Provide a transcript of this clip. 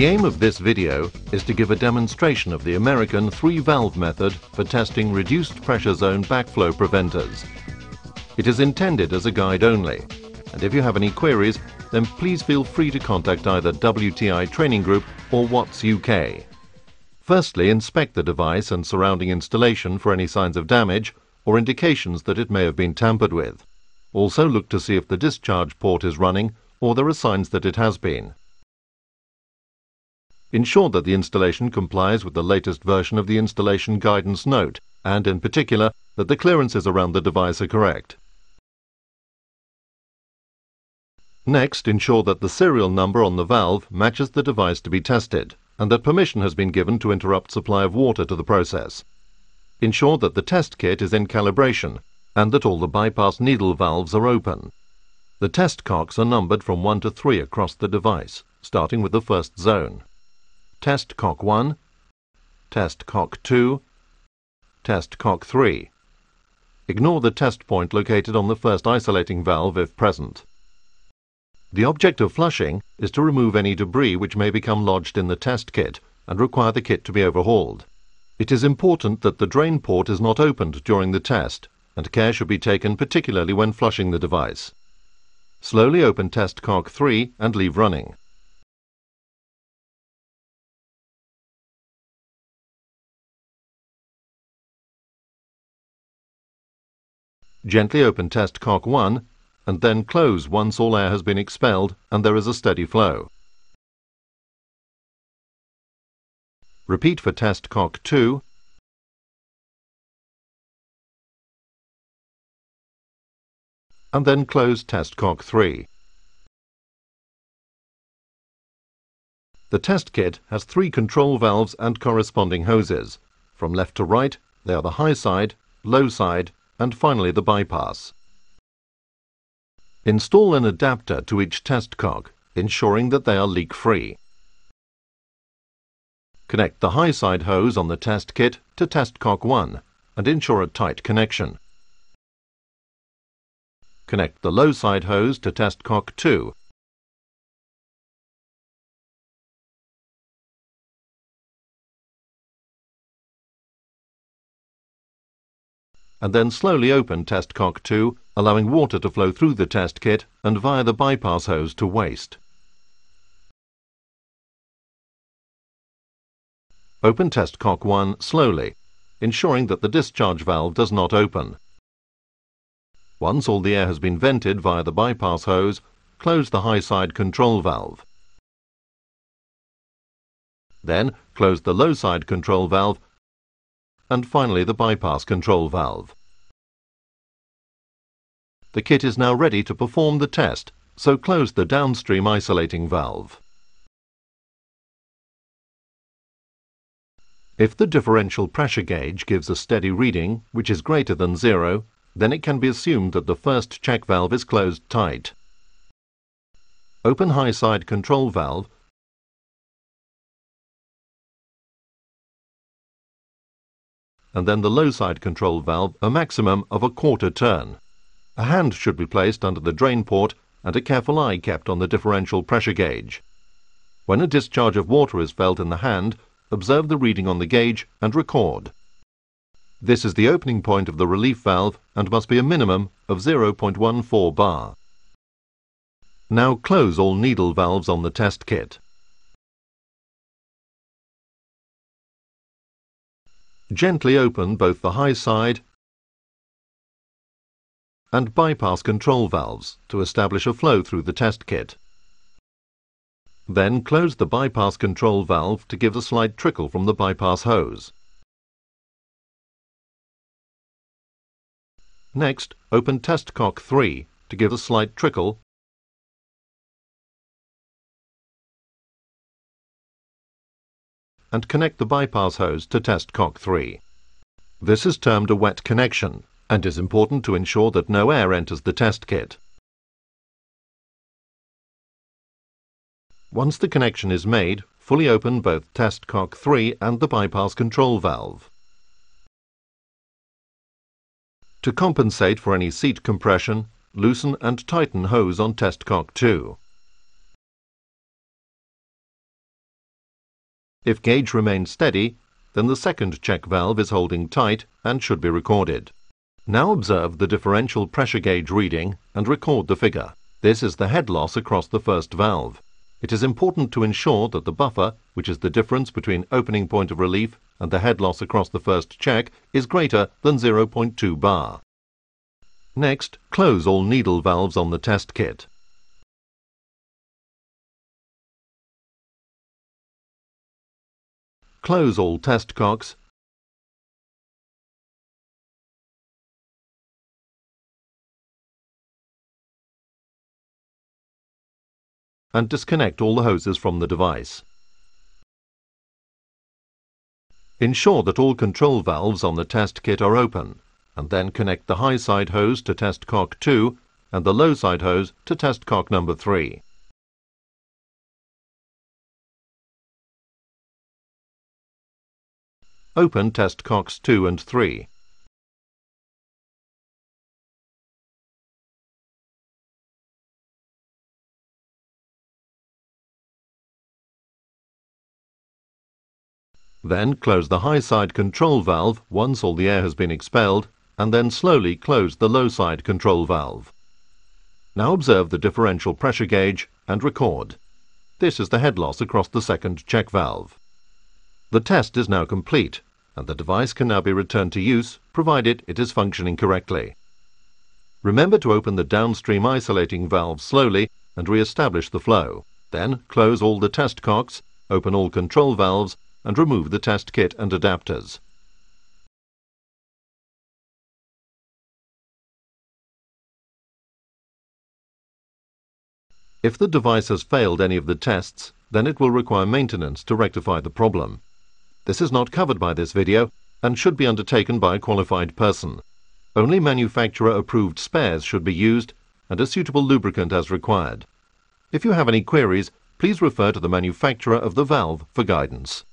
The aim of this video is to give a demonstration of the American three-valve method for testing reduced pressure zone backflow preventers. It is intended as a guide only, and if you have any queries, then please feel free to contact either WTI Training Group or Watts UK. Firstly, inspect the device and surrounding installation for any signs of damage or indications that it may have been tampered with. Also look to see if the discharge port is running or there are signs that it has been. Ensure that the installation complies with the latest version of the installation guidance note, and in particular that the clearances around the device are correct. Next, ensure that the serial number on the valve matches the device to be tested, and that permission has been given to interrupt supply of water to the process. Ensure that the test kit is in calibration and that all the bypass needle valves are open. The test cocks are numbered from 1 to 3 across the device, starting with the first zone. Test cock 1, test cock 2, test cock 3. Ignore the test point located on the first isolating valve if present. The object of flushing is to remove any debris which may become lodged in the test kit and require the kit to be overhauled. It is important that the drain port is not opened during the test and care should be taken particularly when flushing the device. Slowly open test cock 3 and leave running. Gently open test cock 1 and then close once all air has been expelled and there is a steady flow. Repeat for test cock 2 and then close test cock 3. The test kit has three control valves and corresponding hoses. From left to right, they are the high side, low side and finally the bypass. Install an adapter to each test cock, ensuring that they are leak-free. Connect the high side hose on the test kit to test cock 1 and ensure a tight connection. Connect the low side hose to test cock 2 and then slowly open test cock 2, allowing water to flow through the test kit and via the bypass hose to waste. Open test cock 1 slowly, ensuring that the discharge valve does not open. Once all the air has been vented via the bypass hose, close the high side control valve. Then close the low side control valve and finally the bypass control valve. The kit is now ready to perform the test, so close the downstream isolating valve. If the differential pressure gauge gives a steady reading, which is greater than zero, then it can be assumed that the first check valve is closed tight. Open high side control valve and then the low side control valve a maximum of a quarter turn. A hand should be placed under the drain port and a careful eye kept on the differential pressure gauge. When a discharge of water is felt in the hand, observe the reading on the gauge and record. This is the opening point of the relief valve and must be a minimum of 0.14 bar. Now close all needle valves on the test kit. Gently open both the high side and bypass control valves to establish a flow through the test kit. Then close the bypass control valve to give a slight trickle from the bypass hose. Next, open test cock 3 to give a slight trickle and connect the bypass hose to test cock 3. This is termed a wet connection and is important to ensure that no air enters the test kit. Once the connection is made, fully open both test cock 3 and the bypass control valve. To compensate for any seat compression, loosen and tighten hose on test cock 2. If gauge remains steady, then the second check valve is holding tight and should be recorded. Now observe the differential pressure gauge reading and record the figure. This is the head loss across the first valve. It is important to ensure that the buffer, which is the difference between opening point of relief and the head loss across the first check, is greater than 0.2 bar. Next, close all needle valves on the test kit. Close all test cocks and disconnect all the hoses from the device. Ensure that all control valves on the test kit are open, and then connect the high side hose to test cock 2 and the low side hose to test cock number 3. Open test cocks 2 and 3. Then close the high side control valve once all the air has been expelled, and then slowly close the low side control valve. Now observe the differential pressure gauge and record. This is the head loss across the second check valve. The test is now complete, and the device can now be returned to use, provided it is functioning correctly. Remember to open the downstream isolating valve slowly and re-establish the flow. Then close all the test cocks, open all control valves and remove the test kit and adapters. If the device has failed any of the tests, then it will require maintenance to rectify the problem. This is not covered by this video and should be undertaken by a qualified person. Only manufacturer-approved spares should be used and a suitable lubricant as required. If you have any queries, please refer to the manufacturer of the valve for guidance.